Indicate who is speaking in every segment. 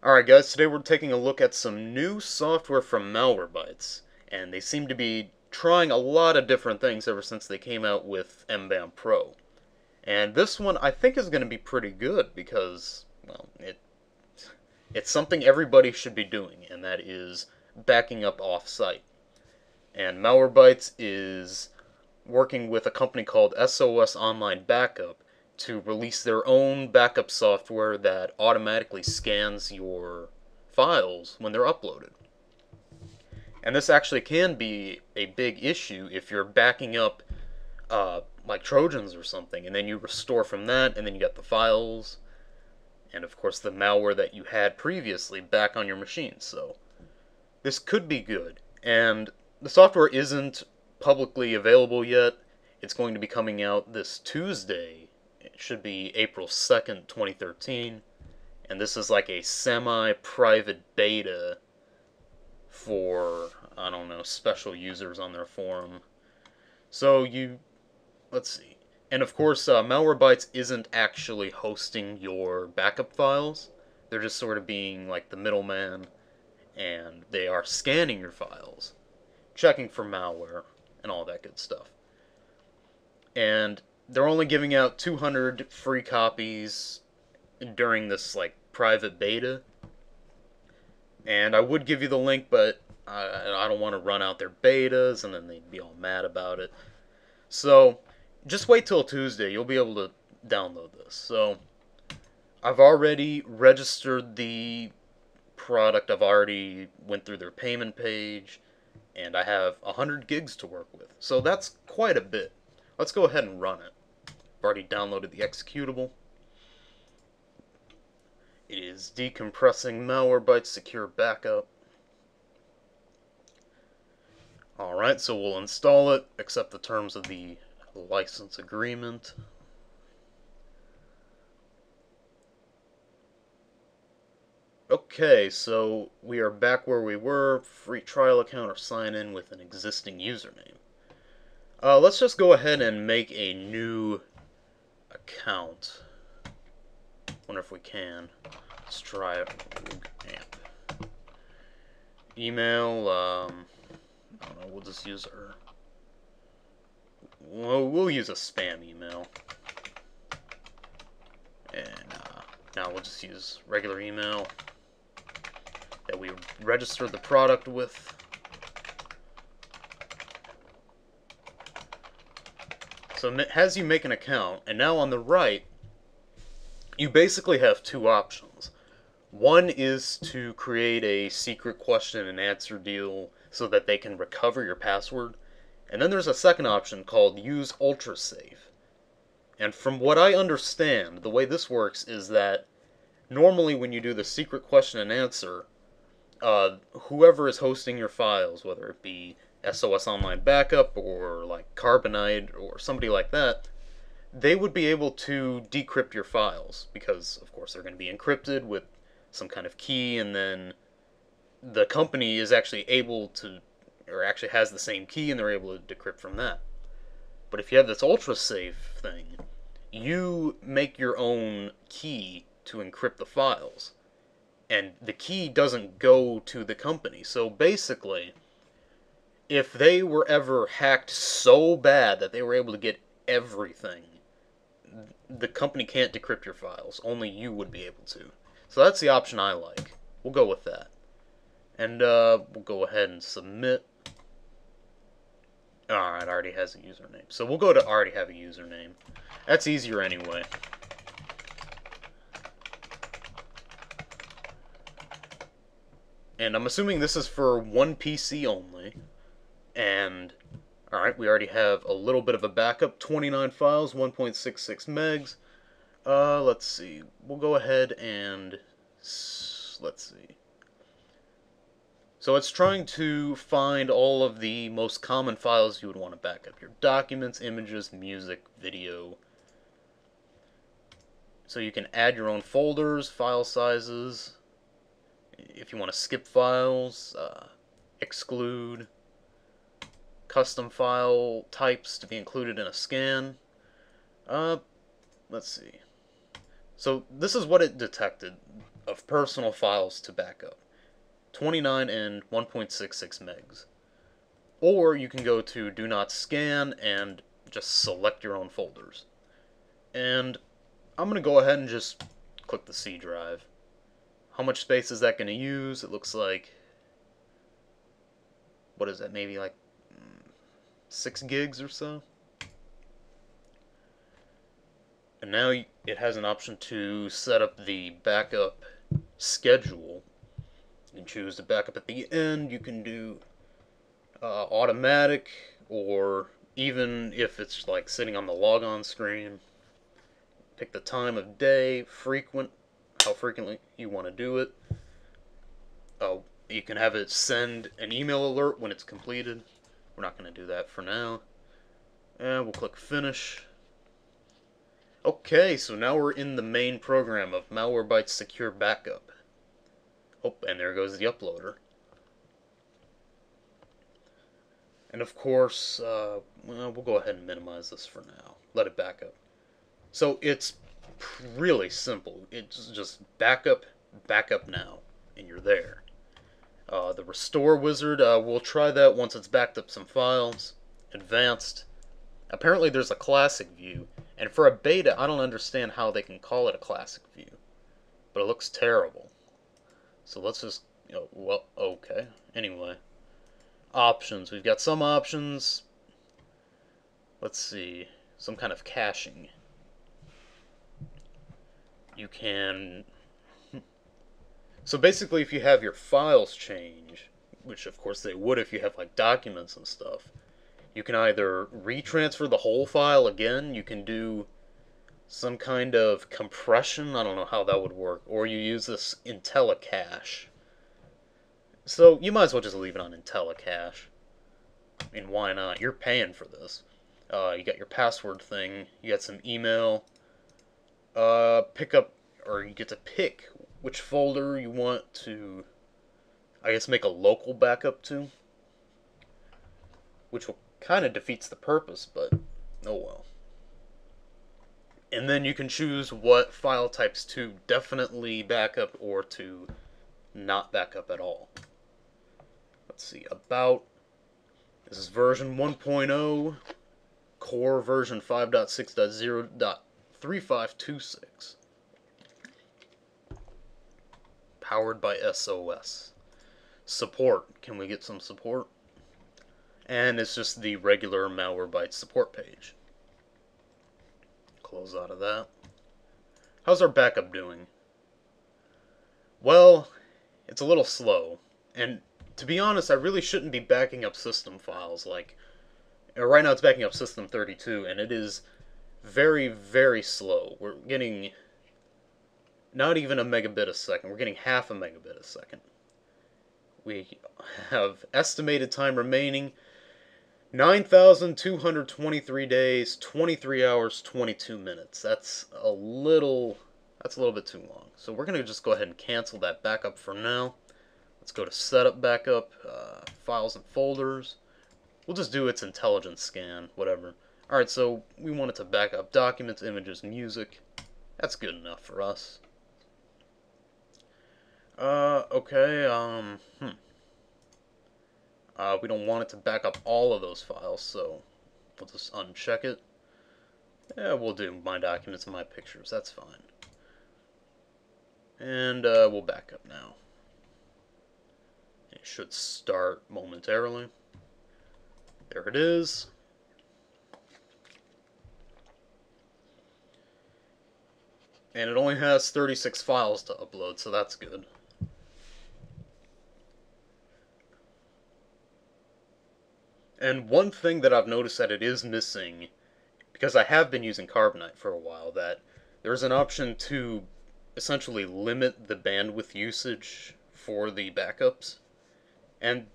Speaker 1: Alright guys, today we're taking a look at some new software from Malwarebytes, and they seem to be trying a lot of different things ever since they came out with MBAM Pro. And this one I think is going to be pretty good because, well, it it's something everybody should be doing, and that is backing up off-site. And Malwarebytes is working with a company called SOS Online Backup to release their own backup software that automatically scans your files when they're uploaded. And this actually can be a big issue if you're backing up uh, like Trojans or something, and then you restore from that, and then you get the files, and of course the malware that you had previously back on your machine. So this could be good. And the software isn't publicly available yet. It's going to be coming out this Tuesday, should be April 2nd, 2013. And this is like a semi-private beta for, I don't know, special users on their forum. So you, let's see. And of course, uh, Malwarebytes isn't actually hosting your backup files. They're just sort of being like the middleman, and they are scanning your files, checking for malware, and all that good stuff. And they're only giving out 200 free copies during this like private beta. And I would give you the link, but I, I don't want to run out their betas and then they'd be all mad about it. So just wait till Tuesday. You'll be able to download this. So I've already registered the product. I've already went through their payment page and I have 100 gigs to work with. So that's quite a bit. Let's go ahead and run it. I've already downloaded the executable. It is decompressing Malwarebytes secure backup. Alright, so we'll install it, accept the terms of the license agreement. Okay, so we are back where we were, free trial account or sign in with an existing username. Uh, let's just go ahead and make a new account. Wonder if we can. Let's try it. Amp. Email. Um, I don't know. We'll just use our. We'll, we'll use a spam email. And uh, now we'll just use regular email that we registered the product with. So it has you make an account, and now on the right, you basically have two options. One is to create a secret question and answer deal so that they can recover your password. And then there's a second option called use UltraSafe. And from what I understand, the way this works is that normally when you do the secret question and answer, uh, whoever is hosting your files, whether it be SOS Online Backup or like Carbonite or somebody like that, they would be able to decrypt your files because, of course, they're going to be encrypted with some kind of key, and then the company is actually able to, or actually has the same key, and they're able to decrypt from that. But if you have this ultra safe thing, you make your own key to encrypt the files. And the key doesn't go to the company. So basically, if they were ever hacked so bad that they were able to get everything, the company can't decrypt your files. Only you would be able to. So that's the option I like. We'll go with that. And uh, we'll go ahead and submit. Alright, already has a username. So we'll go to already have a username. That's easier anyway. And I'm assuming this is for one PC only. And, alright, we already have a little bit of a backup. 29 files, 1.66 megs. Uh, let's see. We'll go ahead and, let's see. So it's trying to find all of the most common files you would want to back up. Your documents, images, music, video. So you can add your own folders, file sizes. If you want to skip files, uh, exclude custom file types to be included in a scan. Uh, let's see. So this is what it detected. of personal files to backup 29 and 1.66 megs. Or you can go to do not scan and just select your own folders. And I'm going to go ahead and just click the C drive. How much space is that going to use? It looks like, what is that, maybe like 6 gigs or so? And now it has an option to set up the backup schedule. You can choose the backup at the end. You can do uh, automatic or even if it's like sitting on the logon screen. Pick the time of day, frequent, how frequently you want to do it. Oh, you can have it send an email alert when it's completed. We're not going to do that for now. And we'll click finish. Okay, so now we're in the main program of Malwarebytes Secure Backup. Oh, and there goes the uploader. And of course, uh, well, go ahead and minimize this for now. Let it back up. So it's really simple. It's just backup, backup now, and you're there. Uh, the restore wizard, uh, we'll try that once it's backed up some files. Advanced. Apparently there's a classic view, and for a beta, I don't understand how they can call it a classic view. But it looks terrible. So let's just, you know, well, okay. Anyway. Options. We've got some options. Let's see. Some kind of caching. You can... So basically, if you have your files change, which of course they would if you have like documents and stuff, you can either retransfer the whole file again, you can do some kind of compression, I don't know how that would work, or you use this IntelliCache. So you might as well just leave it on IntelliCache. I mean, why not? You're paying for this. Uh, you got your password thing, you got some email, uh, pick up, or you get to pick which folder you want to, I guess, make a local backup to, which kind of defeats the purpose, but oh well. And then you can choose what file types to definitely backup or to not backup at all. Let's see, about, this is version 1.0, core version 5.6.0.3526. Powered by SOS. Support, can we get some support? and it's just the regular Malwarebytes support page. Close out of that. How's our backup doing? Well, it's a little slow, and to be honest, I really shouldn't be backing up system files. Like, uh, right now it's backing up system32, and it is very, very slow. We're getting not even a megabit a second. We're getting half a megabit a second. We have estimated time remaining 9,223 days, 23 hours, 22 minutes. That's a little, that's a little bit too long. So we're going to just go ahead and cancel that backup for now. Let's go to setup backup, uh, files and folders. We'll just do its intelligence scan, whatever. Alright, so we want it to back up documents, images, music. That's good enough for us. Uh, okay, um, hmm. Uh, we don't want it to back up all of those files, so we'll just uncheck it. Yeah, we'll do my documents and my pictures, that's fine. And uh, we'll back up now. It should start momentarily. There it is. And it only has 36 files to upload, so that's good. And one thing that I've noticed that it is missing, because I have been using Carbonite for a while, that there's an option to essentially limit the bandwidth usage for the backups. And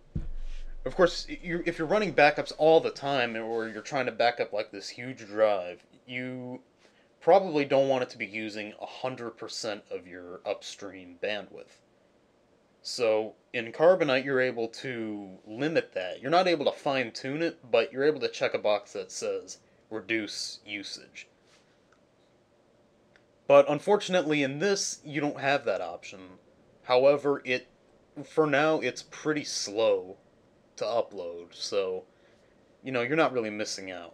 Speaker 1: of course, if you're running backups all the time, or you're trying to back up like this huge drive, you probably don't want it to be using 100% of your upstream bandwidth. So in Carbonite, you're able to limit that. You're not able to fine tune it, but you're able to check a box that says reduce usage. But unfortunately, in this, you don't have that option. However, it for now it's pretty slow to upload, so you know you're not really missing out.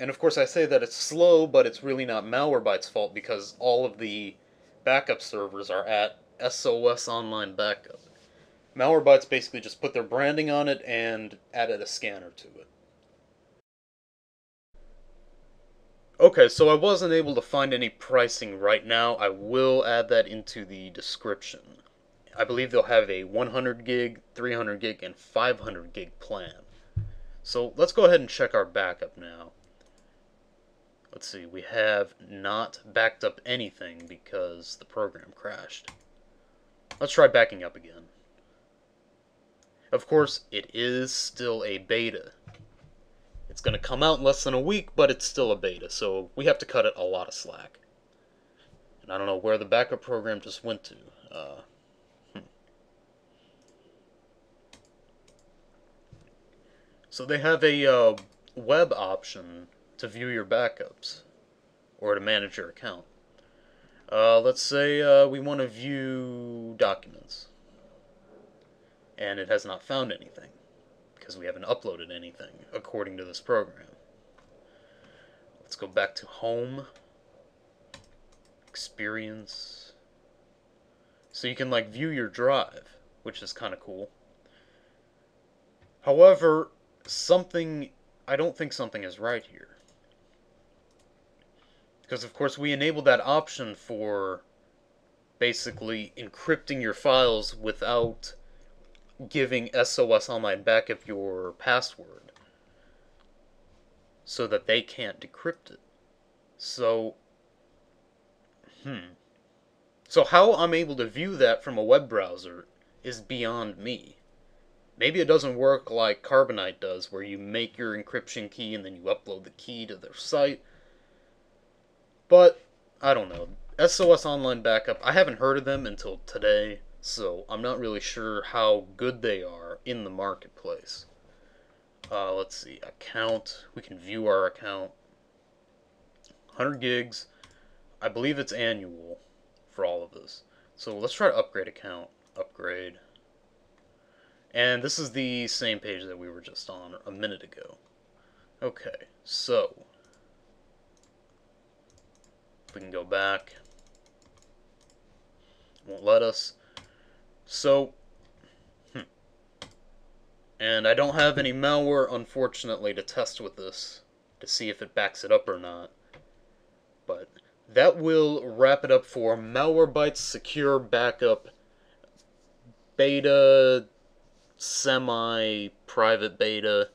Speaker 1: And of course, I say that it's slow, but it's really not Malwarebytes' fault because all of the backup servers are at SOS Online Backup. Malwarebytes basically just put their branding on it and added a scanner to it. Okay, so I wasn't able to find any pricing right now. I will add that into the description. I believe they'll have a 100 gig, 300 gig, and 500 gig plan. So let's go ahead and check our backup now. Let's see, we have not backed up anything because the program crashed. Let's try backing up again. Of course, it is still a beta. It's going to come out in less than a week, but it's still a beta, so we have to cut it a lot of slack. And I don't know where the backup program just went to. Uh, hmm. So they have a uh, web option to view your backups, or to manage your account. Uh, let's say uh, we want to view documents, and it has not found anything because we haven't uploaded anything according to this program. Let's go back to home, experience. So you can like view your drive, which is kind of cool. However, something, I don't think something is right here. Because of course we enabled that option for basically encrypting your files without giving SOS Online Backup your password so that they can't decrypt it. So, hmm. So how I'm able to view that from a web browser is beyond me. Maybe it doesn't work like Carbonite does, where you make your encryption key and then you upload the key to their site. But, I don't know. SOS Online Backup, I haven't heard of them until today so I'm not really sure how good they are in the marketplace. Uh, let's see, account, we can view our account. 100 gigs, I believe it's annual for all of this. So let's try to upgrade account, upgrade. And this is the same page that we were just on a minute ago. Okay, so we can go back. Won't let us. So, hmm. And I don't have any malware, unfortunately, to test with this to see if it backs it up or not. But that will wrap it up for Malwarebytes Secure Backup Beta, semi-private beta.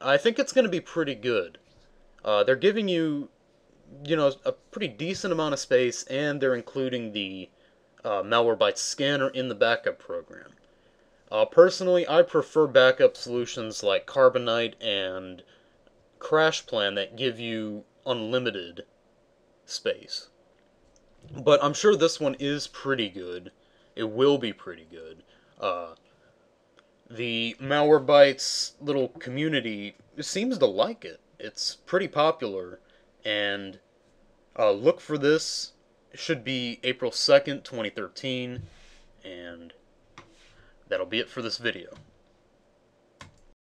Speaker 1: I think it's going to be pretty good. Uh, they're giving you, you know, a pretty decent amount of space, and they're including the uh, Malwarebytes scanner in the backup program. Uh, personally, I prefer backup solutions like Carbonite and CrashPlan that give you unlimited space. But I'm sure this one is pretty good. It will be pretty good. Uh, the Malwarebytes little community seems to like it. It's pretty popular, and uh, look for this should be April 2nd, 2013, and that'll be it for this video.